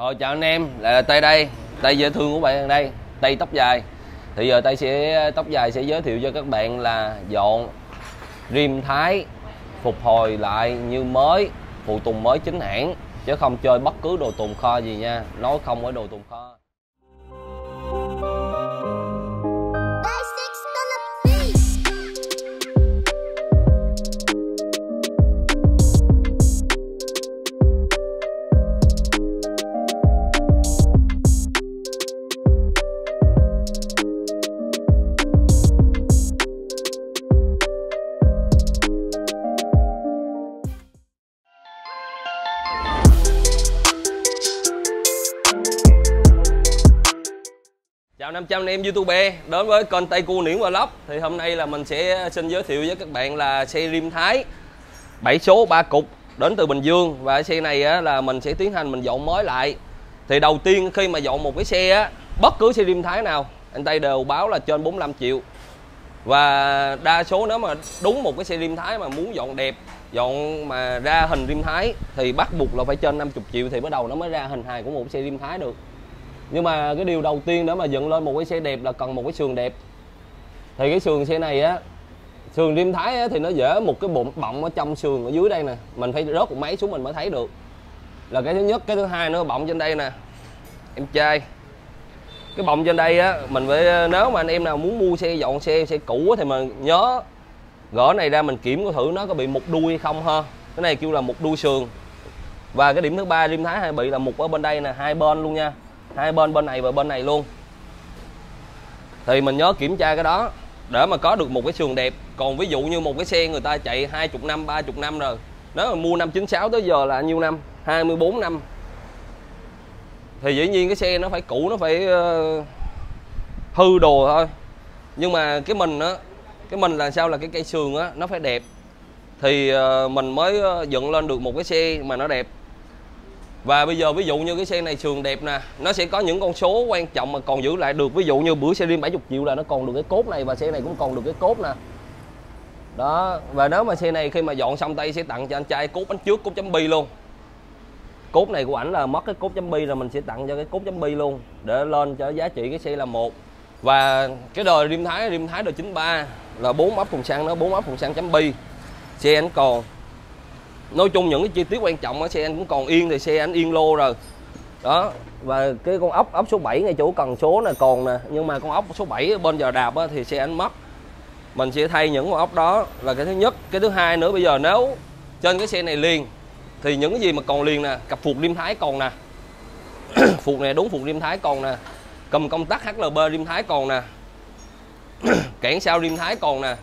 Rồi chào anh em, lại là Tây đây. Tây dễ thương của bạn đây. Tây tóc dài. Thì giờ Tây sẽ tóc dài sẽ giới thiệu cho các bạn là dọn rim thái phục hồi lại như mới phụ tùng mới chính hãng. Chứ không chơi bất cứ đồ tồn kho gì nha. Nói không với đồ tồn kho. 500 anh em YouTube đến với kênh Tây Cua Niễn Vlog Thì hôm nay là mình sẽ xin giới thiệu với các bạn là xe rim Thái 7 số 3 cục đến từ Bình Dương. Và xe này á, là mình sẽ tiến hành mình dọn mới lại. Thì đầu tiên khi mà dọn một cái xe á, bất cứ xe rim Thái nào anh Tây đều báo là trên 45 triệu. Và đa số nếu mà đúng một cái xe rim Thái mà muốn dọn đẹp Dọn mà ra hình rim Thái thì bắt buộc là phải trên 50 triệu. Thì bắt đầu nó mới ra hình hài của một xe rim Thái được nhưng mà cái điều đầu tiên để mà dựng lên một cái xe đẹp là cần một cái sườn đẹp. Thì cái sườn xe này á sườn rim thái á, thì nó dễ một cái bụng bọng ở trong sườn ở dưới đây nè. Mình phải rớt một máy xuống mình mới thấy được. Là cái thứ nhất cái thứ hai nữa bọng trên đây nè. Em trai. Cái bọng trên đây á mình phải nếu mà anh em nào muốn mua xe dọn xe xe cũ á, thì mình nhớ gỡ này ra mình kiểm coi thử nó có bị một đuôi hay không ha. Cái này kêu là một đuôi sườn. Và cái điểm thứ ba rim thái hay bị là một ở bên đây nè hai bên luôn nha hai bên bên này và bên này luôn. Thì mình nhớ kiểm tra cái đó để mà có được một cái sườn đẹp. Còn ví dụ như một cái xe người ta chạy 20 năm 30 năm rồi nếu mà mua năm 96 tới giờ là nhiêu năm? 24 năm. Thì dĩ nhiên cái xe nó phải cũ nó phải uh, hư đồ thôi. Nhưng mà cái mình á cái mình là sao là cái cây sườn á nó phải đẹp. Thì uh, mình mới ờ, dựng lên được một cái xe mà nó đẹp và bây giờ ví dụ như cái xe này sườn đẹp nè, Nó sẽ có những con số quan trọng mà còn giữ lại được. Ví dụ như bữa xe riêng 70 triệu là nó còn được cái cốt này Và xe này cũng còn được cái cốt nè. Đó, Và nếu mà xe này khi mà dọn xong tay sẽ tặng cho anh trai cốt bánh trước, cốt chấm bi luôn. Cốt này của ảnh là mất cái cốt chấm bi rồi mình sẽ tặng cho cái cốt chấm bi luôn, Để lên cho giá trị cái xe là một. Và cái đời rim thái rim thái đời 93 Là bốn ốc thùng xăng nó bốn ốc thùng xăng chấm bi. Xe ảnh còn nói chung những cái chi tiết quan trọng ở xe anh cũng còn yên thì xe anh yên lô rồi. Đó và cái con ốc ốc số 7 ngay chỗ cần số này còn nè. Nhưng mà con ốc số 7 bên giờ đạp á, thì xe anh mất mình sẽ thay những con ốc đó. Là cái thứ nhất cái thứ hai nữa bây giờ nếu trên cái xe này liền thì những cái gì mà còn liền nè cặp phục liêm thái còn nè. Phục này đúng phục liêm thái còn nè. Cầm công tắc HLB liêm thái còn nè. Cản sau liêm thái còn nè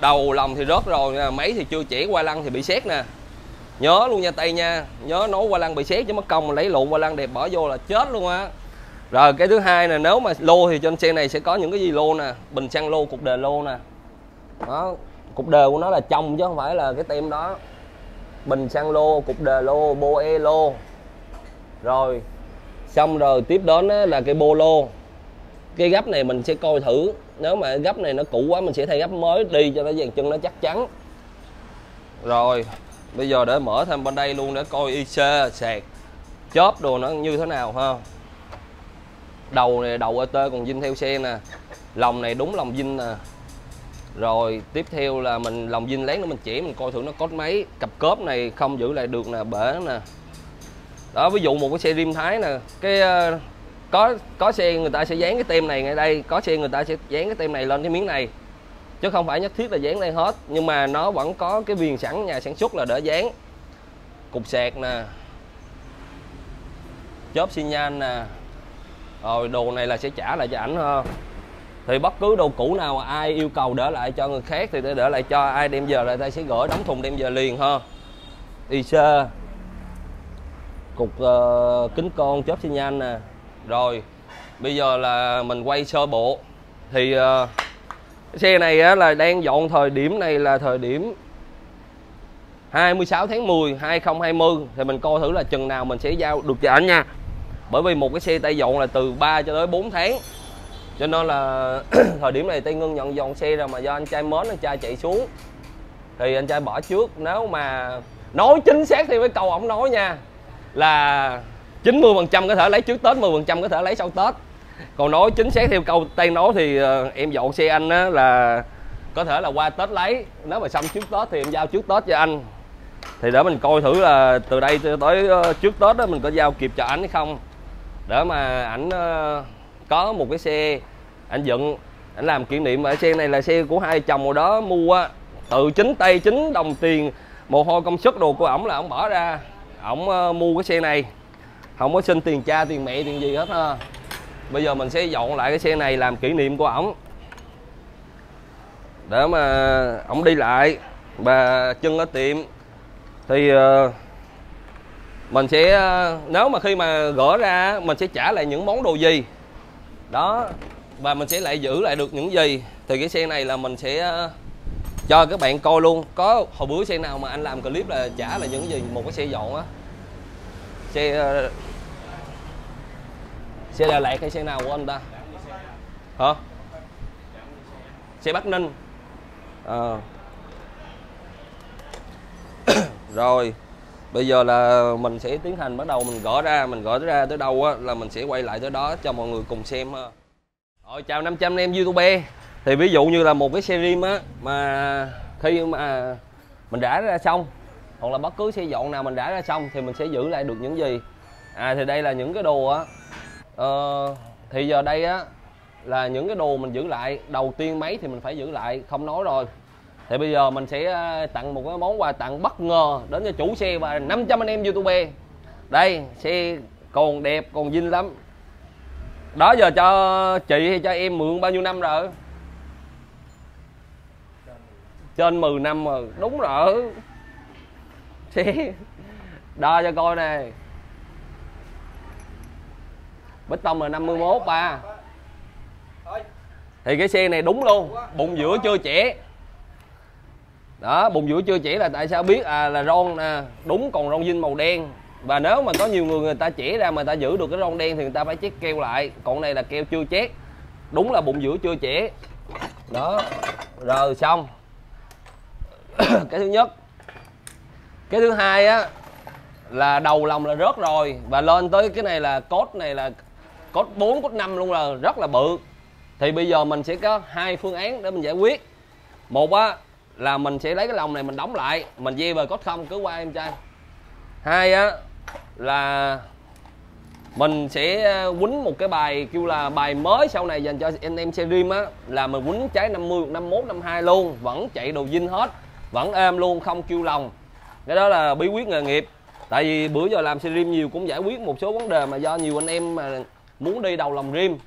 đầu lòng thì rớt rồi nha máy thì chưa chỉ qua lăng thì bị xét nè. Nhớ luôn nha tay nha, nhớ nấu qua lăng bị xét chứ mất công mà lấy lụn qua lăng đẹp bỏ vô là chết luôn á. Rồi, cái thứ hai là nếu mà lô thì trên xe này sẽ có những cái gì lô nè? Bình xăng lô, cục đề lô nè. Đó, cục đề của nó là trong chứ không phải là cái tem đó. Bình xăng lô, cục đề lô, bô e lô. Rồi, xong rồi tiếp đến là cái bô lô cái gấp này mình sẽ coi thử. Nếu mà gấp này nó cũ quá, mình sẽ thay gấp mới đi cho nó dàn chân nó chắc chắn. Rồi, bây giờ để mở thêm bên đây luôn để coi IC sạc chớp đồ nó như thế nào ha. Đầu này, đầu ET còn dinh theo xe nè. Lòng này đúng lòng dinh nè. Rồi, tiếp theo là mình, lòng dinh lén nữa mình chỉ, mình coi thử nó có mấy. Cặp cớp này không giữ lại được nè, bể nè. Đó, ví dụ một cái xe rim thái nè. Cái ờ, có có xe người ta sẽ dán cái tem này ngay đây có xe người ta sẽ dán cái tem này lên cái miếng này. Chứ không phải nhất thiết là dán đây hết nhưng mà nó vẫn có cái viền sẵn nhà sản xuất là đỡ dán. Cục sạc nè chớp xi nhan nè. Rồi đồ này là sẽ trả lại cho ảnh ha. Thì bất cứ đồ cũ nào mà ai yêu cầu để lại cho người khác thì để đỡ lại cho ai đem giờ lại ta sẽ gửi đóng thùng đem giờ liền ha. Sơ cục uh, kính con chớp xi nhan nè rồi bây giờ là mình quay sơ bộ. Thì uh, cái xe này á, là đang dọn thời điểm này là thời điểm 26 tháng 10 2020 thì mình coi thử là chừng nào mình sẽ giao được cho anh nha. Bởi vì một cái xe tay dọn là từ 3 cho tới 4 tháng. Cho nên là thời điểm này tây ngưng nhận dọn xe rồi mà do anh trai mến anh trai chạy xuống. Thì anh trai bỏ trước. Nếu mà nói chính xác thì với câu ổng nói nha là 90 phần trăm có thể lấy trước Tết 10 phần trăm có thể lấy sau Tết. Còn nói chính xác theo câu tay nói thì uh, em dọn xe anh á là có thể là qua Tết lấy. Nếu mà xong trước Tết thì em giao trước Tết cho anh. Thì để mình coi thử là từ đây tới uh, trước Tết đó mình có giao kịp cho anh hay không. Để mà ảnh uh, có một cái xe anh dựng anh làm kỷ niệm ở xe này là xe của hai chồng hồi đó mua từ chính tay chính đồng tiền mồ hôi công sức đồ của ổng là ổng bỏ ra. Ổng uh, mua cái xe này không có xin tiền cha tiền mẹ tiền gì hết ha. Bây giờ mình sẽ dọn lại cái xe này làm kỷ niệm của ổng. Để mà ổng đi lại và chân ở tiệm thì uh, mình sẽ ờ, nếu mà khi mà gỡ ra mình sẽ trả lại những món đồ gì? Đó và mình sẽ lại giữ lại được những gì? Thì cái xe này là mình sẽ ờ, cho các bạn coi luôn. Có hồi bữa xe nào mà anh làm clip là trả là những gì? Một cái xe dọn á xe ờ, xe Đà Lạt hay xe nào của anh ta? Hả? Xe Bắc Ninh. À. rồi, bây giờ là mình sẽ tiến hành bắt đầu, mình gõ ra, mình gõ ra tới đâu á, là mình sẽ quay lại tới đó cho mọi người cùng xem ha rồi, chào 500 em youtube. Thì ví dụ như là một cái xe rim á, mà khi mà mình đã ra xong hoặc là bất cứ xe dọn nào mình đã ra xong thì mình sẽ giữ lại được những gì. À thì đây là những cái đồ á. Ờ, thì giờ đây á là những cái đồ mình giữ lại đầu tiên máy thì mình phải giữ lại không nói rồi. Thì bây giờ mình sẽ ờ, tặng một cái món quà tặng bất ngờ đến cho chủ xe và 500 anh em youtube. Đây xe còn đẹp còn dinh lắm. Đó giờ cho chị hay cho em mượn bao nhiêu năm rồi? Trên 10 năm rồi. Đúng rồi. xe đo cho coi này. Bích tông là 51 ba à. thì cái xe này đúng luôn bụng giữa chưa trẻ đó bụng giữa chưa trẻ là tại sao biết? À là ron nè đúng, còn ron dinh màu đen. Và nếu mà có nhiều người người ta chỉ ra mà ta giữ được cái ron đen thì người ta phải chét keo lại. Còn này là keo chưa chét đúng là bụng giữa chưa trẻ đó, rồi xong. Cái thứ nhất cái thứ hai á, là đầu lòng là rớt rồi. Và lên tới cái này là cốt này là cốt 4 cốt 5 luôn là rất là bự. Thì bây giờ mình sẽ có hai phương án để mình giải quyết. Một á, là mình sẽ lấy cái lồng này mình đóng lại. Mình dây về cốt không, cứ qua em trai. Hai á, là mình sẽ ờ, quýnh một cái bài kêu là bài mới sau này dành cho anh em xe rim á, là mình quýnh trái 50 51 52 luôn. Vẫn chạy đồ dinh hết, vẫn êm luôn, không kêu lòng cái đó là bí quyết nghề nghiệp. Tại vì bữa giờ làm xe rim nhiều cũng giải quyết một số vấn đề mà do nhiều anh em mà muốn đi đầu lòng rim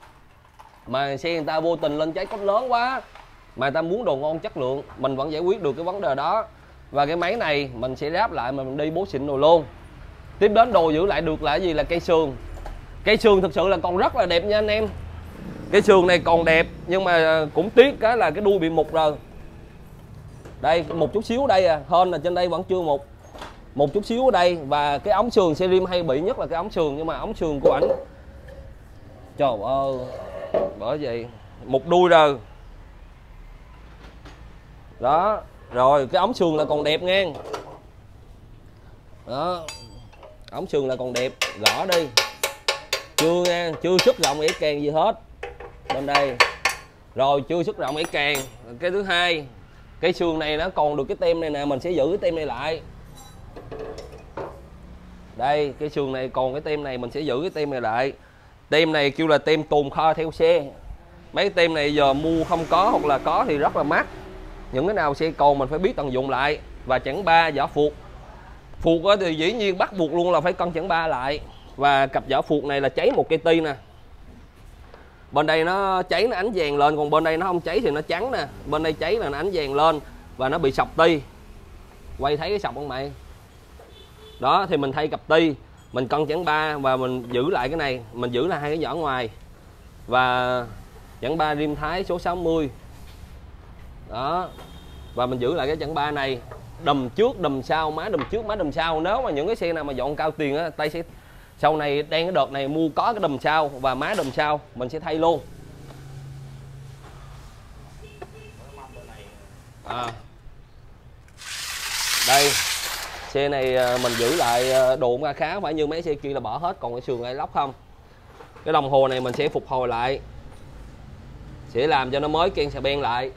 mà xe người ta vô tình lên trái cốt lớn quá, mà người ta muốn đồ ngon chất lượng, mình vẫn giải quyết được cái vấn đề đó. Và cái máy này mình sẽ ráp lại mà mình đi bố xịn đồ luôn. Tiếp đến đồ giữ lại được là cái gì? Là cây sườn. Cây sườn thực sự là còn rất là đẹp nha anh em. Cái sườn này còn đẹp, nhưng mà cũng tiếc cái là cái đuôi bị mục rồi. Đây, một chút xíu đây à. Hơn là trên đây vẫn chưa mục một chút xíu ở đây, và cái ống sườn series hay bị nhất là cái ống sườn, nhưng mà ống sườn của ảnh. Trời ơi, bởi vậy, một đuôi rồi đó, rồi, cái ống sườn là còn đẹp nghe đó, ống sườn là còn đẹp gõ đi. Chưa nha chưa sức rộng ấy càng gì hết, bên đây. Rồi, chưa sức rộng ấy càng. Cái thứ hai, cái xương này nó còn được cái tem này nè, mình sẽ giữ cái tem này lại đây, cái sườn này, còn cái tem này, mình sẽ giữ cái tem này lại. Tem này kêu là tem tồn kho theo xe. Mấy tem này giờ mua không có hoặc là có thì rất là mắc. Những cái nào xe còn mình phải biết tận dụng lại. Và chẳng ba giỏ phuộc phuộc thì dĩ nhiên bắt buộc luôn là phải cân chẳng ba lại. Và cặp giỏ phuộc này là cháy một cây ti nè. Bên đây nó cháy, nó ánh vàng lên, còn bên đây nó không cháy thì nó trắng nè. Bên đây cháy là nó ánh vàng lên và nó bị sọc ti. Quay thấy cái sọc không mày? Đó, thì mình thay cặp ti, mình cân chẵn ba và mình giữ lại cái này, mình giữ là hai cái vỏ ngoài. Và chẵn ba rim thái số 60 đó, và mình giữ lại cái chẵn ba này. Đầm trước, đầm sau, má đầm trước, má đầm sau. Nếu mà những cái xe nào mà dọn cao tiền á, tay sẽ, sau này đang cái đợt này mua có cái đầm sau và má đầm sau, mình sẽ thay luôn. À. đây xe này à, mình giữ lại độ đồ khá phải như mấy xe kia là bỏ hết, còn cái sườn lại lóc không? Cái đồng hồ này mình sẽ phục hồi lại, sẽ làm cho nó mới, ken xà ben lại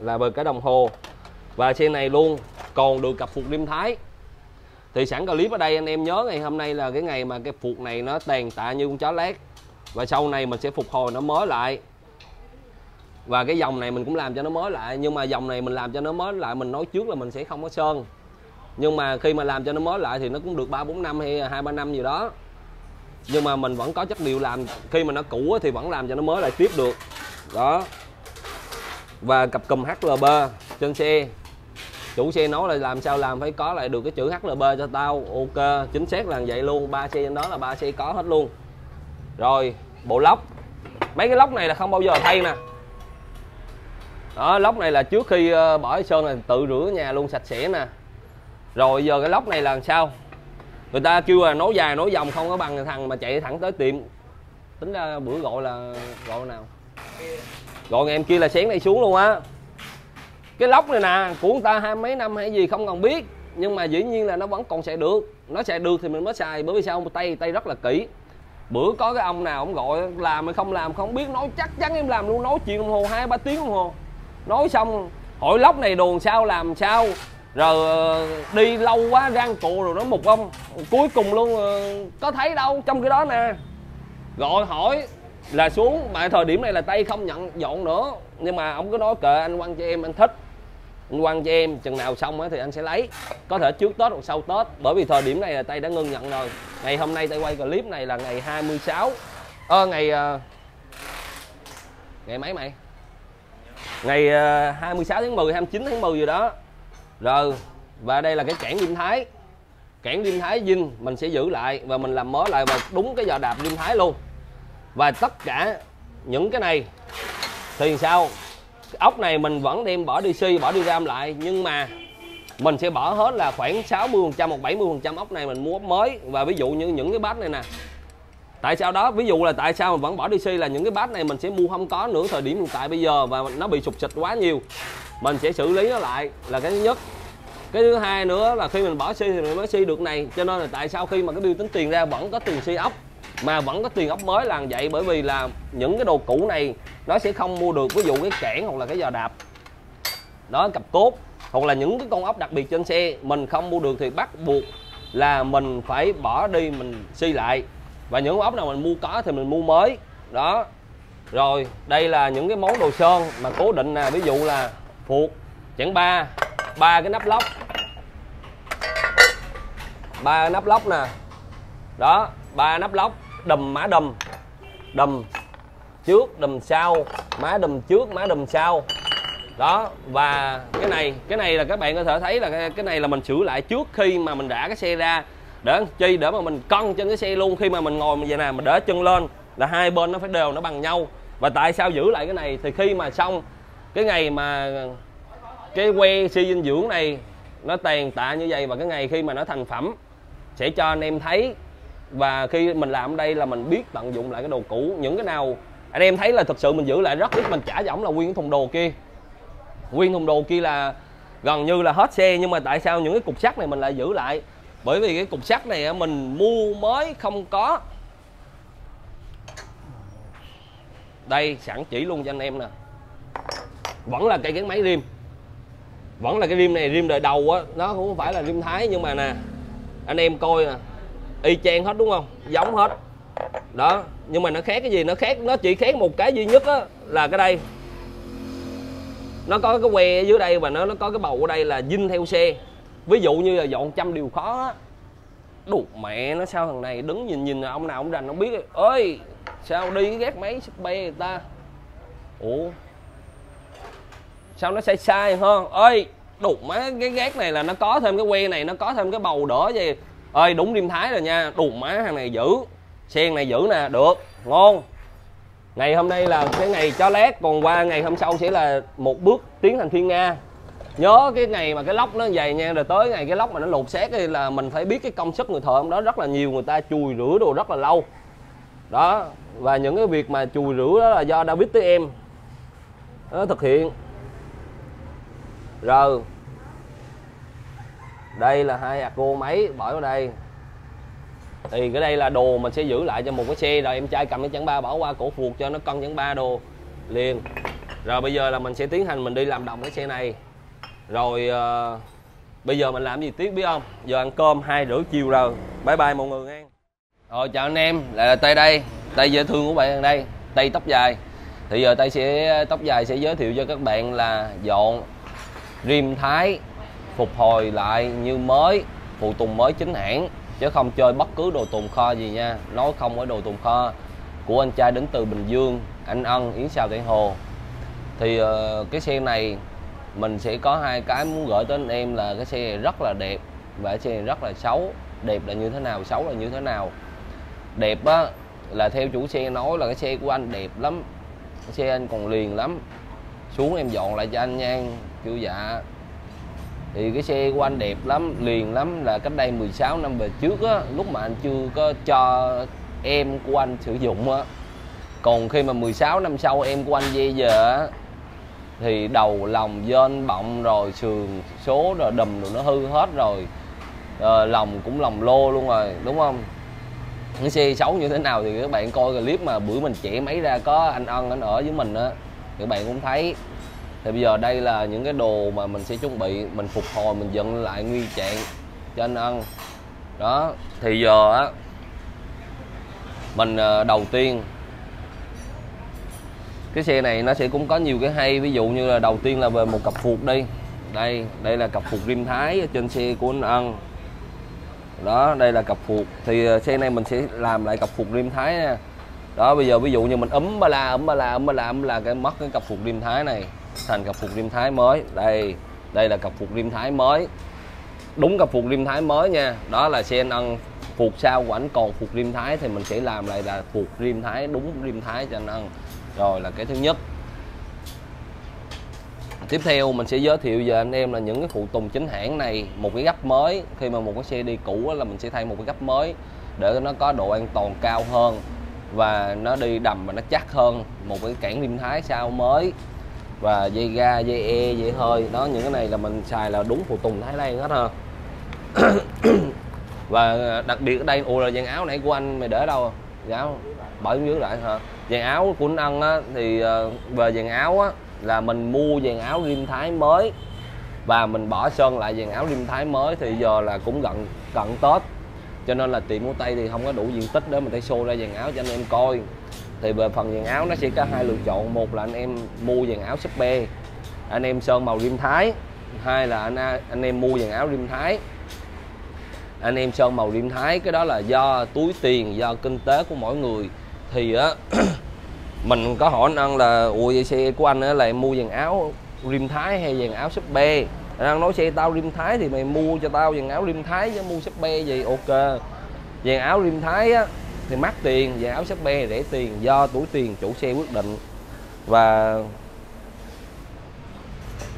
là về cái đồng hồ. Và xe này luôn còn được cặp phục rim thái. Thì sẵn clip ở đây anh em nhớ, ngày hôm nay là cái ngày mà cái phục này nó tàn tạ như con chó lát và sau này mình sẽ phục hồi nó mới lại. Và cái dòng này mình cũng làm cho nó mới lại, nhưng mà dòng này mình làm cho nó mới lại, mình nói trước là mình sẽ không có sơn nhưng mà khi mà làm cho nó mới lại thì nó cũng được ba, bốn năm hay hai, ba năm gì đó. Nhưng mà mình vẫn có chất liệu làm, khi mà nó cũ thì vẫn làm cho nó mới lại tiếp được. Đó. Và cặp cùm HLB trên xe. Chủ xe nói là làm sao làm phải có lại được cái chữ HLB cho tao. Ok, chính xác là vậy luôn. Ba xe trên đó là ba xe có hết luôn. Rồi, bộ lóc. Mấy cái lóc này là không bao giờ thay nè. Đó, lóc này là trước khi ờ, bỏ sơn là tự rửa nhà luôn sạch sẽ nè rồi giờ cái lóc này là làm sao? Người ta kêu là nối dài, nối vòng, không có bằng thằng mà chạy thẳng tới tiệm. Tính ra bữa gọi là, gọi nào? Gọi em kia là sáng này xuống luôn á. Cái lóc này nè, của người ta hai mấy năm hay gì không còn biết. Nhưng mà dĩ nhiên là nó vẫn còn xài được. Nó xài được thì mình mới xài, bởi vì sao? Tay tay rất là kỹ. Bữa có cái ông nào ông gọi, làm hay không làm không biết, nói chắc chắn em làm luôn, nói chuyện đồng hồ hai ba tiếng đồng hồ. Nói xong, hỏi lóc này đồn sao, làm sao? Rồi ờ, đi lâu quá răng cụ rồi nó mục không cuối cùng luôn ờ, có thấy đâu trong cái đó nè. Gọi hỏi là xuống mà thời điểm này là tay không nhận dọn nữa. Nhưng mà ông cứ nói kệ anh quăng cho em anh thích. Anh quăng cho em chừng nào xong thì anh sẽ lấy. Có thể trước tết hoặc sau tết bởi vì thời điểm này là tay đã ngưng nhận rồi. Ngày hôm nay tay quay clip này là ngày 26 ơ ờ, ngày ờ, ngày mấy mày? Ngày 26 tháng 10 29 tháng 10 gì đó rồi, và đây là cái cản lim thái. Cản lim thái dinh, mình sẽ giữ lại và mình làm mới lại và đúng cái giờ đạp lim thái luôn. Và tất cả những cái này thì sao? Ốc này mình vẫn đem bỏ đi si, bỏ đi ram lại, nhưng mà mình sẽ bỏ hết là khoảng 60 phần trăm hoặc 70 phần trăm ốc này mình mua ốc mới. Và ví dụ như những cái bát này nè. Tại sao đó? Ví dụ là tại sao mình vẫn bỏ đi si là những cái bát này mình sẽ mua không có nữa thời điểm hiện tại bây giờ và nó bị sụp xịt quá nhiều mình sẽ xử lý nó lại là cái thứ nhất. Cái thứ hai nữa là khi mình bỏ xi thì mình mới xi được này. Cho nên là tại sao khi mà cái bill tính tiền ra vẫn có tiền xi ốc mà vẫn có tiền ốc mới là vậy? Bởi vì là những cái đồ cũ này nó sẽ không mua được, ví dụ cái kẽn hoặc là cái giò đạp. Đó, cặp cốt, hoặc là những cái con ốc đặc biệt trên xe, mình không mua được thì bắt buộc là mình phải bỏ đi mình xi lại. Và những ốc nào mình mua có thì mình mua mới. Đó. Rồi, đây là những cái món đồ sơn mà cố định nè. Ví dụ là phuộc chẳng ba. Ba cái nắp lóc. Ba nắp lóc nè. Đó ba nắp lóc. Đầm má đầm, đầm trước đầm sau. Má đầm trước má đầm sau. Đó và cái này cái này là các bạn có thể thấy là cái, cái này là mình sửa lại trước khi mà mình đã cái xe ra. Để chi? Để mà mình cân trên cái xe luôn. Khi mà mình ngồi như vậy nè mình đỡ chân lên là hai bên nó phải đều nó bằng nhau. Và tại sao giữ lại cái này? Thì khi mà xong cái ngày mà cái que si dinh dưỡng này nó tàn tạ như vậy và cái ngày khi mà nó thành phẩm sẽ cho anh em thấy. Và khi mình làm ở đây là mình biết tận dụng lại cái đồ cũ, những cái nào anh em thấy là thực sự mình giữ lại rất ít, mình trả giỏng là nguyên cái thùng đồ kia. Nguyên thùng đồ kia là gần như là hết xe, nhưng mà tại sao những cái cục sắt này mình lại giữ lại? Bởi vì cái cục sắt này mình mua mới không có. Đây, sẵn chỉ luôn cho anh em nè vẫn là cây gắn máy rim. Vẫn là cái rim này, rim đời đầu á, nó cũng không phải là rim thái nhưng mà nè, anh em coi nè y chang hết đúng không? Giống hết. Đó, nhưng mà nó khác cái gì? Nó khác, nó chỉ khác một cái duy nhất á, là cái đây. Nó có cái que ở dưới đây và nó nó có cái bầu ở đây là dinh theo xe. Ví dụ như là dọn trăm điều khó á. Đục mẹ nó sao thằng này đứng nhìn nhìn, ông nào ông rành ông biết. Ơi sao đi gác máy bay người ta? Ủa? Sao nó sai sai hơn ơi đục má, cái gác này là nó có thêm cái que này, nó có thêm cái bầu đỡ gì. Ơi đúng đêm thái rồi nha đục má, thằng này giữ. Sen này giữ nè, được, ngon. Ngày hôm nay là cái ngày cho lát, còn qua ngày hôm sau sẽ là một bước tiến thành thiên nga. Nhớ cái ngày mà cái lóc nó dày nha, rồi tới ngày cái lóc mà nó lột xét thì là mình phải biết cái công sức người thợ hôm đó, rất là nhiều người ta chùi rửa đồ rất là lâu. Đó, và những cái việc mà chùi rửa đó là do David tới em nó ờ, thực hiện rồi đây là hai cô máy bỏ vào đây. Thì cái đây là đồ mình sẽ giữ lại cho một cái xe rồi em trai cầm cái chắn ba bỏ qua cổ phuộc cho nó cân chắn ba đồ. Liền. Rồi bây giờ là mình sẽ tiến hành mình đi làm đồng cái xe này. Rồi uh, bây giờ mình làm gì tiếp biết không? Giờ ăn cơm hai rưỡi chiều rồi. Bye bye mọi người nha rồi chào anh em. Lại là tay đây. Tay dễ thương của bạn đây. Tay tóc dài. Thì giờ tay sẽ tóc dài sẽ giới thiệu cho các bạn là dọn rim thái phục hồi lại như mới phụ tùng mới chính hãng chứ không chơi bất cứ đồ tồn kho gì nha. Nói không với đồ tồn kho của anh trai đến từ Bình Dương anh Ân Yến Sào Tây Hồ. Thì uh, cái xe này mình sẽ có hai cái muốn gửi tới anh em là cái xe này rất là đẹp và cái xe này rất là xấu. Đẹp là như thế nào xấu là như thế nào? Đẹp á là theo chủ xe nói là cái xe của anh đẹp lắm cái xe anh còn liền lắm. Xuống em dọn lại cho anh nha kêu dạ. Thì cái xe của anh đẹp lắm liền lắm là cách đây 16 năm về trước á lúc mà anh chưa có cho em của anh sử dụng á. Còn khi mà 16 năm sau em của anh dây giờ á thì đầu lòng dên bọng rồi sườn số rồi đùm rồi nó hư hết rồi. À, lòng cũng lòng lô luôn rồi đúng không? Cái xe xấu như thế nào thì các bạn coi clip mà bữa mình trẻ máy ra có anh ân anh ở với mình á các bạn cũng thấy thì bây giờ đây là những cái đồ mà mình sẽ chuẩn bị, mình phục hồi, mình dựng lại nguyên trạng cho anh ân. Đó, thì giờ á, mình ờ, đầu tiên, cái xe này nó sẽ cũng có nhiều cái hay. Ví dụ như là đầu tiên là về một cặp phục đi. Đây đây là cặp phục rim thái ở trên xe của anh ân. Đó, đây là cặp phục. Thì ờ, xe này mình sẽ làm lại cặp phục rim thái nha. Đó, bây giờ ví dụ như mình ấm ba la, ấm ba la, ấm ba la, ấm là cái mất cái cặp phục rim thái này thành cặp phục rim thái mới. Đây đây là cặp phục rim thái mới. Đúng cặp phục rim thái mới nha. Đó là xe anh ân phục sau của ảnh. Còn phục rim thái thì mình sẽ làm lại là phục rim thái, đúng rim thái cho anh ân rồi là cái thứ nhất. Tiếp theo mình sẽ giới thiệu về anh em là những cái phụ tùng chính hãng này. Một cái gấp mới. Khi mà một cái xe đi cũ là mình sẽ thay một cái gấp mới để nó có độ an toàn cao hơn và nó đi đầm và nó chắc hơn. Một cái cản rim thái sao mới và dây ga, dây e dây hơi, đó, những cái này là mình xài là đúng phụ tùng thái lan hết ha. Và đặc biệt ở đây ủa là dàn áo nãy của anh mày để đâu? Dàn áo bỏ xuống dưới lại hả? Dàn áo của anh ân á, thì ờ, về dàn áo á, là mình mua dàn áo rim thái mới. Và mình bỏ sơn lại dàn áo rim thái mới thì giờ là cũng gần cận tết. Cho nên là tiệm mua tay thì không có đủ diện tích để mình thể show ra dàn áo cho anh em coi thì về phần dàn áo nó sẽ có hai lựa chọn. Một là anh em mua dàn áo súp bê anh em sơn màu rim thái. Hai là anh anh em mua dàn áo rim thái. Anh em sơn màu rim thái, cái đó là do túi tiền, do kinh tế của mỗi người. Thì á, mình có hỏi anh ăn là, ủa, vậy xe của anh á, là em mua dàn áo rim thái hay dàn áo súp bê anh ăn nói, xe tao rim thái thì mày mua cho tao dàn áo rim thái chứ mua súp bê gì ok. Dàn áo rim thái á thì mắc tiền, và áo sắp be rẻ tiền, do tuổi tiền chủ xe quyết định. Và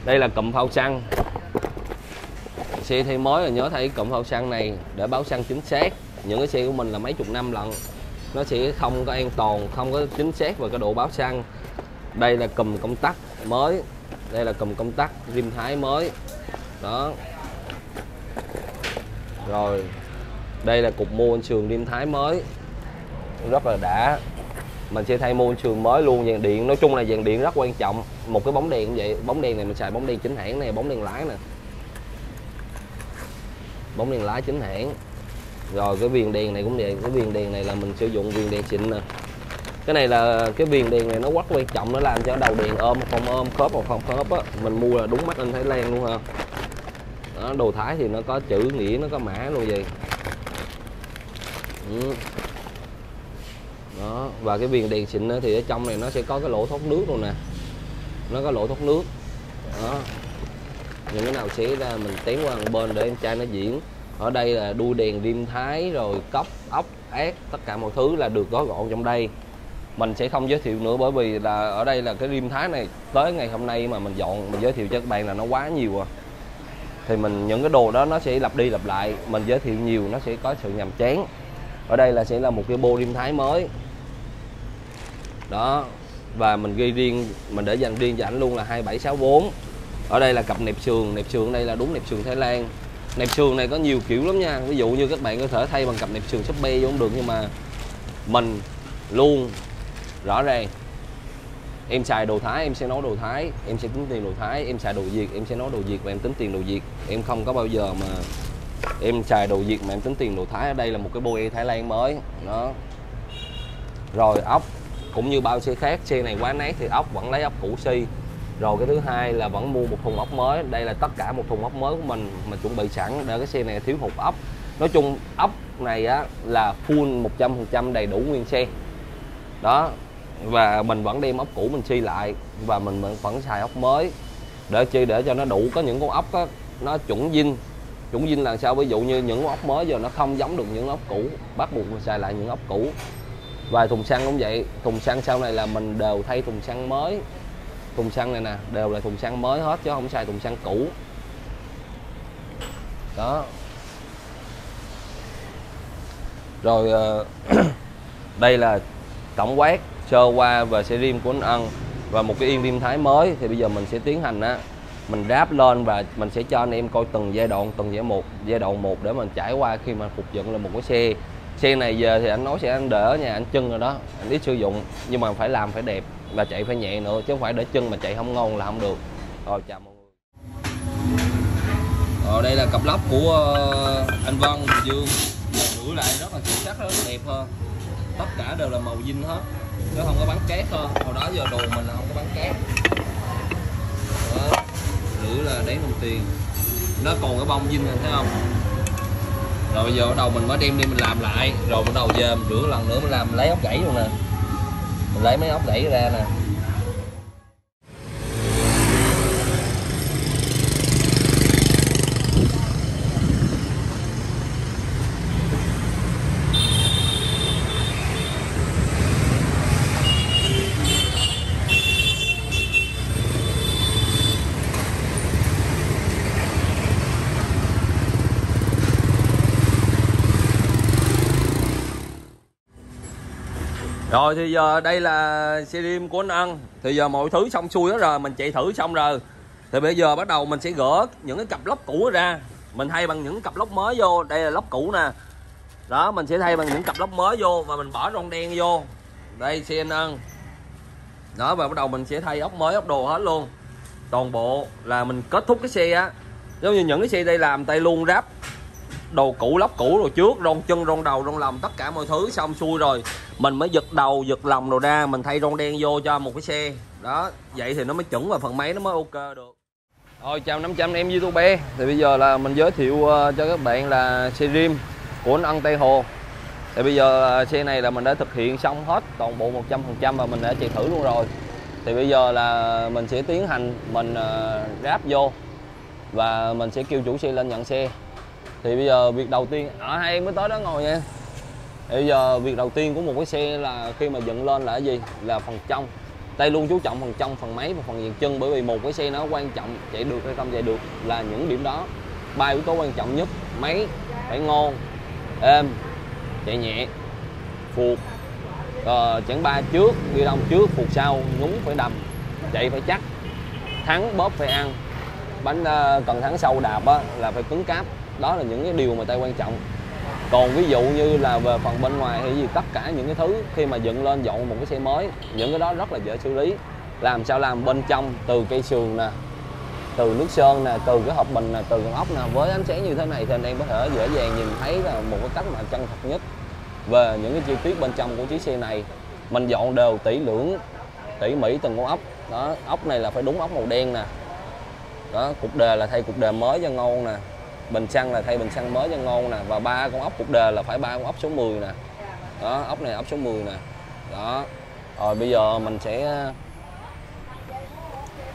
đây là cụm phao xăng. Xe thay mới là nhớ thấy cụm phao xăng này để báo xăng chính xác. Những cái xe của mình là mấy chục năm lần nó sẽ không có an toàn, không có chính xác về cái độ báo xăng. Đây là cùm công tắc mới. Đây là cùm công tắc rim thái mới. Đó. Rồi. Đây là cục mô sườn rim thái mới rất là đã. Mình sẽ thay môi trường mới luôn dàn điện. Nói chung là dàn điện rất quan trọng. Một cái bóng đèn vậy bóng đèn này mình xài bóng đèn chính hãng này bóng đèn lái nè. Bóng đèn lái chính hãng. Rồi cái viền đèn này cũng vậy. Cái viền đèn này là mình sử dụng viền đèn xịn nè. Cái này là cái viền đèn này nó rất quan trọng nó làm cho đầu đèn ôm không ôm khớp hoặc không khớp á. Mình mua là đúng mắt anh thái lan luôn ha. Đó, đồ thái thì nó có chữ nghĩa nó có mã luôn vậy. Ừ và cái viền đèn xịn thì ở trong này nó sẽ có cái lỗ thoát nước luôn nè. Nó có lỗ thoát nước. Đó. Những cái nào xé ra mình tém qua một bên để em trai nó diễn. Ở đây là đuôi đèn rim thái rồi cốc, ốc, ác, tất cả mọi thứ là được gói gọn trong đây. Mình sẽ không giới thiệu nữa bởi vì là ở đây là cái rim thái này, tới ngày hôm nay mà mình dọn, mình giới thiệu cho các bạn là nó quá nhiều à. Thì mình, những cái đồ đó nó sẽ lặp đi lặp lại, mình giới thiệu nhiều, nó sẽ có sự nhàm chán. Ở đây là sẽ là một cái bô rim thái mới đó, và mình ghi riêng, mình để dành riêng cho ảnh luôn là 2764 ở đây là cặp nẹp sườn nẹp sườn đây là đúng nẹp sườn Thái Lan. Nẹp sườn này có nhiều kiểu lắm nha. Ví dụ như các bạn có thể thay bằng cặp nẹp sườn shopee vô cũng được, nhưng mà mình luôn rõ ràng. Em xài đồ thái, em sẽ nói đồ thái, em sẽ tính tiền đồ thái, em xài đồ việt, em sẽ nói đồ việt và em tính tiền đồ việt. Em không có bao giờ mà em xài đồ việt mà em tính tiền đồ thái. Ở đây là một cái boe thái lan mới, đó. Rồi, ốc cũng như bao xe khác xe này quá nát thì ốc vẫn lấy ốc cũ si. Rồi cái thứ hai là vẫn mua một thùng ốc mới. Đây là tất cả một thùng ốc mới của mình mà chuẩn bị sẵn để cái xe này thiếu hụt ốc. Nói chung ốc này á là full 100% đầy đủ nguyên xe. Đó và mình vẫn đem ốc cũ mình xi lại và mình vẫn xài ốc mới để chi để cho nó đủ. Có những con ốc á, nó chuẩn dinh chuẩn dinh là sao? Ví dụ như những ốc mới giờ nó không giống được những ốc cũ. Bắt buộc mình xài lại những ốc cũ và thùng xăng cũng vậy. Thùng xăng sau này là mình đều thay thùng xăng mới. Thùng xăng này nè, đều là thùng xăng mới hết chứ không xài thùng xăng cũ. Đó. Rồi ờ, đây là tổng quát sơ qua về xe rim của anh Ân và một cái yên rim thái mới. Thì bây giờ mình sẽ tiến hành á, mình đáp lên và mình sẽ cho anh em coi từng giai đoạn, từng giai một, giai đoạn một để mình trải qua khi mà phục dựng là một cái xe xe này giờ thì anh nói sẽ anh để ở nhà anh chân rồi đó, anh ít sử dụng, nhưng mà phải làm phải đẹp và chạy phải nhẹ nữa, chứ không phải để chân mà chạy không ngon là không được. Rồi, chào mọi người. Rồi, đây là cặp lóc của ờ, anh Văn Dương. Rửa lại rất là sâu sắc rất là đẹp hơn. Tất cả đều là màu dinh hết, nó không có bán cát hơn. Hồi đó giờ đồ mình là không có bán cát đó. rửa là đáng đồng tiền. Nó còn cái bông dinh này thấy không? Rồi bây giờ bắt đầu mình mới đem đi mình làm lại. Rồi bắt đầu giờ mình rửa lần nữa, mình làm lấy ốc gãy luôn nè. Mình lấy mấy ốc gãy ra nè. Rồi thì giờ đây là xe rim của anh ăn Thì giờ mọi thứ xong xuôi hết rồi, Mình chạy thử xong rồi. Thì bây giờ bắt đầu mình sẽ gỡ những cái cặp lốc cũ ra. Mình thay bằng những cặp lốc mới vô. Đây là lốc cũ nè. Đó, mình sẽ thay bằng những cặp lốc mới vô Và mình bỏ rong đen vô. Đây xe anh ăn Đó, và bắt đầu mình sẽ thay ốc mới, ốc đồ hết luôn. Toàn bộ là mình kết thúc cái xe á. Giống như những cái xe đây làm tay luôn, ráp đồ cũ, lóc cũ rồi trước, rong chân, rong đầu, rong lòng, tất cả mọi thứ xong xuôi rồi. Mình mới giật đầu, giật lòng đồ ra, mình thay rong đen vô cho một cái xe. Đó, vậy thì nó mới chuẩn và phần máy nó mới ok được. Rồi chào 500 em youtube thì bây giờ là mình giới thiệu ờ, cho các bạn là xe rim của anh Ân Tây Hồ. Thì bây giờ ờ, xe này là mình đã thực hiện xong hết toàn bộ 100% và mình đã chạy thử luôn rồi. Thì bây giờ là mình sẽ tiến hành, mình ờ, ráp vô và mình sẽ kêu chủ xe lên nhận xe thì bây giờ việc đầu tiên ở hai em mới tới đó ngồi nha thì bây giờ việc đầu tiên của một cái xe là khi mà dựng lên là cái gì? Là phần trong. Tay luôn chú trọng phần trong phần máy và phần dàn chân bởi vì một cái xe nó quan trọng chạy được hay không chạy được là những điểm đó. Ba yếu tố quan trọng nhất máy phải ngon êm chạy nhẹ phuộc uh, ờ, chẳng ba trước đi đông trước phuộc sau nhúng phải đầm chạy phải chắc. Thắng bóp phải ăn. Bánh uh, cần thắng sâu đạp á, là phải cứng cáp đó là những cái điều mà tay quan trọng. Còn ví dụ như là về phần bên ngoài hay gì, tất cả những cái thứ khi mà dựng lên dọn một cái xe mới, những cái đó rất là dễ xử lý. Làm sao làm bên trong, từ cây sườn nè, từ nước sơn nè, từ cái hộp bình nè, từ con ốc nè, với ánh sáng như thế này thì anh em có thể dễ dàng nhìn thấy là một cái cách mà chân thật nhất. Về những cái chi tiết bên trong của chiếc xe này, mình dọn đều tỉ lưỡng, tỉ mỉ từng con ốc. Đó, ốc này là phải đúng ốc màu đen nè. Đó, cục đề là thay cục đề mới cho ngon nè bình xăng là thay bình xăng mới cho ngon nè và ba con ốc cục đề là phải ba con ốc số 10 nè. Đó ốc này ốc số 10 nè. Đó. Rồi bây giờ mình sẽ ờ,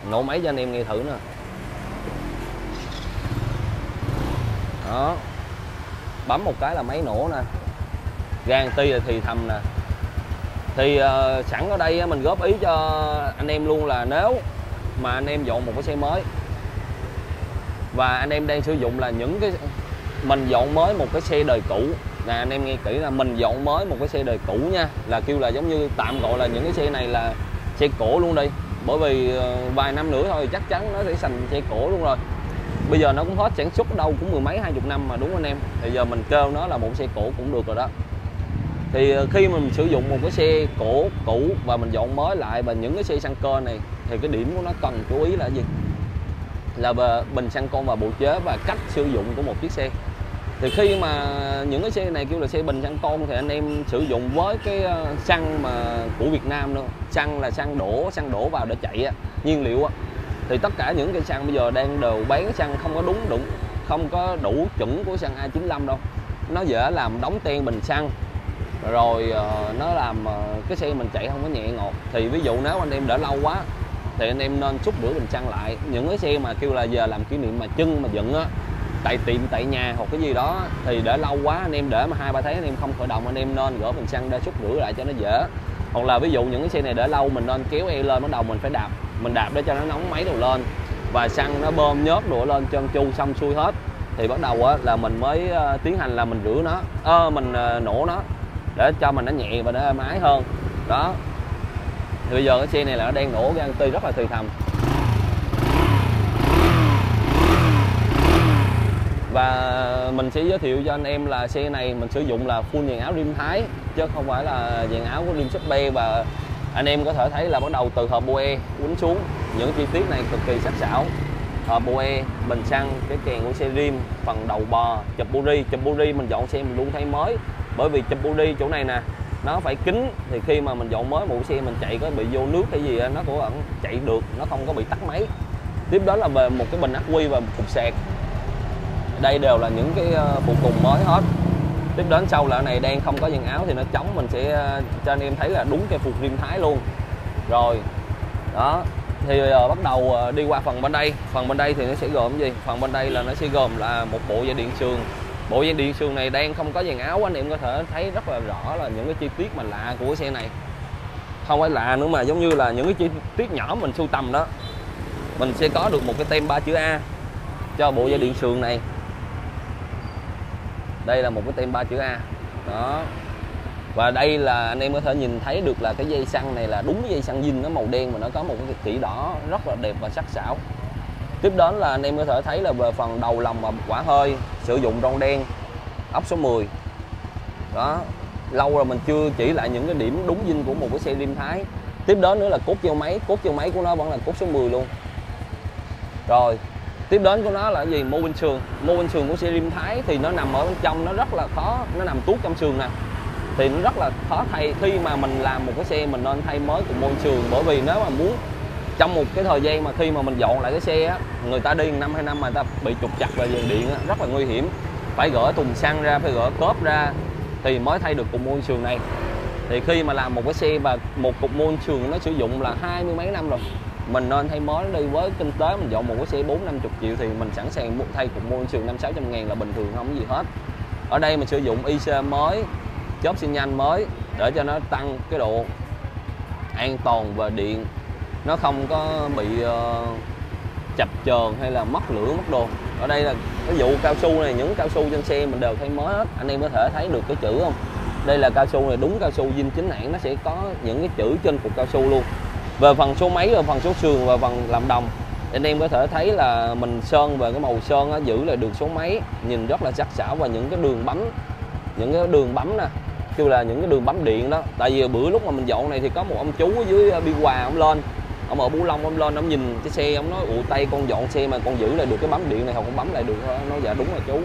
nổ máy cho anh em nghe thử nè. Đó. Bấm một cái là máy nổ nè. Gan ti là thì thầm nè. Thì uh, sẵn ở đây mình góp ý cho anh em luôn là nếu mà anh em dọn một cái xe mới và anh em đang sử dụng là những cái mình dọn mới một cái xe đời cũ. Là anh em nghe kỹ là mình dọn mới một cái xe đời cũ nha. Là kêu là giống như tạm gọi là những cái xe này là xe cổ luôn đi. Bởi vì ờ, vài năm nữa thôi, chắc chắn nó sẽ thành xe cổ luôn rồi. Bây giờ nó cũng hết sản xuất đâu cũng mười mấy, hai chục năm mà, đúng không anh em? Thì giờ mình kêu nó là một xe cổ cũng được rồi đó. Thì ờ, khi mình sử dụng một cái xe cổ cũ và mình dọn mới lại và những cái xe xăng cơ này, thì cái điểm của nó cần chú ý là gì? Là về bình xăng con và bộ chế và cách sử dụng của một chiếc xe. Thì khi mà những cái xe này kêu là xe bình xăng con thì anh em sử dụng với cái ờ, xăng mà của Việt Nam luôn. xăng là xăng đổ xăng đổ vào để chạy á, nhiên liệu á. Thì tất cả những cái xăng bây giờ đang đều bán xăng không có đúng đúng không có đủ chuẩn của xăng A95 đâu. Nó dễ làm đóng ten bình xăng rồi uh, nó làm uh, cái xe mình chạy không có nhẹ ngọt. Thì ví dụ nếu anh em để lâu quá thì anh em nên xúc rửa bình xăng lại. Những cái xe mà kêu là giờ làm kỷ niệm mà chân mà dựng á tại tiệm tại nhà hoặc cái gì đó thì để lâu quá anh em để mà hai ba tháng anh em không khởi động anh em nên gỡ bình xăng ra xúc rửa lại cho nó dễ. Hoặc là ví dụ những cái xe này để lâu mình nên kéo e lên bắt đầu mình phải đạp mình đạp để cho nó nóng máy đầu lên. Và xăng nó bơm nhớt đổ lên chân chu xong xuôi hết thì bắt đầu á, là mình mới ờ, tiến hành là mình rửa nó à, mình ờ, nổ nó để cho mình nó nhẹ và nó êm ái hơn. Đó thì bây giờ cái xe này là nó đang nổ cái anti rất là thì thầm. Và mình sẽ giới thiệu cho anh em là xe này mình sử dụng là full dàn áo rim thái, chứ không phải là dàn áo của rim Shopee. Và anh em có thể thấy là bắt đầu từ hộp boe quấn xuống. Những chi tiết này cực kỳ sắc sảo. Hộp boe bình xăng, cái kèn của xe rim, phần đầu bò, chụp buri chụp buri mình dọn xe mình luôn thấy mới. Bởi vì chụp buri chỗ này nè nó phải kín, thì khi mà mình dọn mới một xe mình chạy có bị vô nước hay gì nó cũng vẫn chạy được, nó không có bị tắt máy. Tiếp đến là về một cái bình ắc quy và một cục sạc. Đây đều là những cái ờ, phụ tùng mới hết. Tiếp đến sau là này đang không có dàn áo thì nó chống, mình sẽ ờ, cho anh em thấy là đúng cái phục riêng thái luôn. Rồi, đó, thì giờ bắt đầu ờ, đi qua phần bên đây. Phần bên đây thì nó sẽ gồm gì? Phần bên đây là nó sẽ gồm là một bộ dây điện sườn bộ dây điện sườn này đang không có dàn áo, anh em có thể thấy rất là rõ là những cái chi tiết mà lạ của xe này. Không phải lạ nữa mà giống như là những cái chi tiết nhỏ mình sưu tầm đó. Mình sẽ có được một cái tem ba chữ A cho bộ dây điện sườn này. Đây là một cái tem ba chữ A. Đó. Và đây là anh em có thể nhìn thấy được là cái dây xăng này là đúng dây xăng zin, nó màu đen mà nó có một cái chỉ đỏ rất là đẹp và sắc sảo tiếp đến là anh em có thể thấy là về phần đầu lòng và quả hơi, sử dụng ron đen ốc số 10 đó, lâu rồi mình chưa chỉ lại những cái điểm đúng dinh của một cái xe rim thái. Tiếp đến nữa là cốt treo máy, cốt treo máy của nó vẫn là cốt số 10 luôn. Rồi, tiếp đến của nó là cái gì? Mô bên sườn. Mô bên sườn của xe rim thái thì nó nằm ở bên trong, nó rất là khó, nó nằm tuốt trong sườn nè. Thì nó rất là khó thay khi mà mình làm một cái xe mình nên thay mới của môi sườn bởi vì nếu mà muốn trong một cái thời gian mà khi mà mình dọn lại cái xe á người ta đi năm hai năm mà người ta bị trục chặt về dàn điện á, rất là nguy hiểm. Phải gỡ thùng xăng ra phải gỡ cốp ra thì mới thay được cục môn sườn này. Thì khi mà làm một cái xe và một cục môn sườn nó sử dụng là hai mươi mấy năm rồi mình nên thay mới đi với kinh tế mình dọn một cái xe bốn năm chục triệu thì mình sẵn sàng thay cục môn sườn năm sáu trăm ngàn là bình thường không có gì hết. Ở đây mình sử dụng IC mới chớp xi nhanh mới để cho nó tăng cái độ an toàn và điện nó không có bị uh, chập chờn hay là mất lửa mất đồ. Ở đây là ví dụ cao su này những cao su trên xe mình đều thay mới hết. Anh em có thể thấy được cái chữ không? Đây là cao su này đúng cao su dinh chính hãng. Nó sẽ có những cái chữ trên cục cao su luôn. Về phần số máy và phần số sườn và phần làm đồng anh em có thể thấy là mình sơn về cái màu sơn á, giữ lại được số máy nhìn rất là sắc sảo và những cái đường bấm những cái đường bấm nè. Kêu là những cái đường bấm điện đó. Tại vì bữa lúc mà mình dọn này thì có một ông chú ở dưới ờ, bi hòa ông lên ông ở Bú Long, ông lên, ông nhìn cái xe, ông nói, ủa, tay con dọn xe mà con giữ lại được cái bấm điện này, không con bấm lại được nó dạ đúng là chú.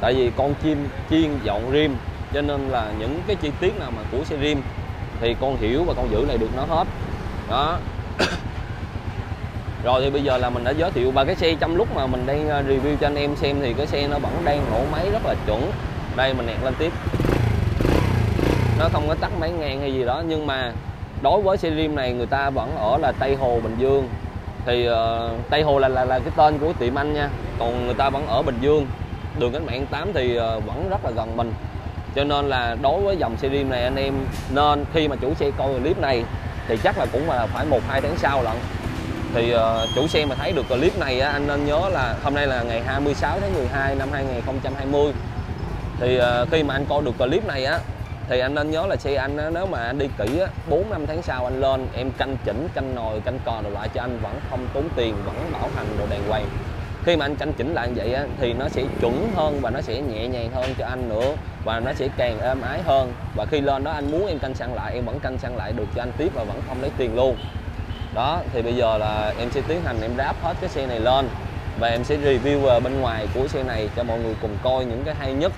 Tại vì con chim chiên dọn rim, cho nên là những cái chi tiết nào mà của xe rim thì con hiểu và con giữ lại được nó hết. Đó. Rồi thì bây giờ là mình đã giới thiệu ba cái xe. Trong lúc mà mình đang ờ, review cho anh em xem thì cái xe nó vẫn đang nổ máy rất là chuẩn. Đây, mình nẹt lên tiếp. Nó không có tắt máy ngang hay gì đó, nhưng mà đối với xe rim này người ta vẫn ở là Tây Hồ Bình Dương. Thì uh, Tây Hồ là, là là cái tên của tiệm anh nha. Còn người ta vẫn ở Bình Dương. Đường cách mạng 8 thì uh, vẫn rất là gần mình. Cho nên là đối với dòng xe rim này anh em nên khi mà chủ xe coi clip này thì chắc là cũng là phải một hai tháng sau lận. Thì uh, chủ xe mà thấy được clip này á, anh nên nhớ là hôm nay là ngày 26 tháng 12 năm 2020 thì uh, khi mà anh coi được clip này á thì anh nên nhớ là xe anh á, nếu mà anh đi kỹ á, 4 năm tháng sau anh lên em canh chỉnh canh nồi canh cò đồ lại cho anh vẫn không tốn tiền vẫn bảo hành đồ đàng hoàng. Khi mà anh canh chỉnh lại như vậy á, thì nó sẽ chuẩn hơn và nó sẽ nhẹ nhàng hơn cho anh nữa và nó sẽ càng êm ái hơn. Và khi lên đó anh muốn em canh xăng lại em vẫn canh xăng lại được cho anh tiếp và vẫn không lấy tiền luôn. Đó thì bây giờ là em sẽ tiến hành em ráp hết cái xe này lên và em sẽ review à, bên ngoài của xe này cho mọi người cùng coi những cái hay nhất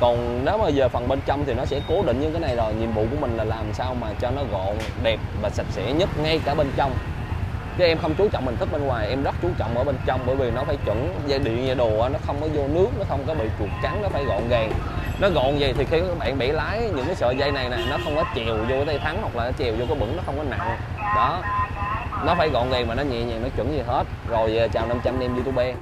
còn nếu mà giờ phần bên trong thì nó sẽ cố định như cái này rồi. Nhiệm vụ của mình là làm sao mà cho nó gọn, đẹp và sạch sẽ nhất ngay cả bên trong. Chứ em không chú trọng mình thích bên ngoài, em rất chú trọng ở bên trong bởi vì nó phải chuẩn dây điện dây đồ nó không có vô nước, nó không có bị chuột cắn, nó phải gọn gàng. Nó gọn vậy thì khi các bạn bị lái những cái sợi dây này nè, nó không có chèo vô cái tay thắng hoặc là nó chèo vô cái bửng nó không có nặng. Đó. Nó phải gọn gàng mà nó nhẹ nhàng, nó chuẩn gì hết. Rồi à, chào 500 em youtube.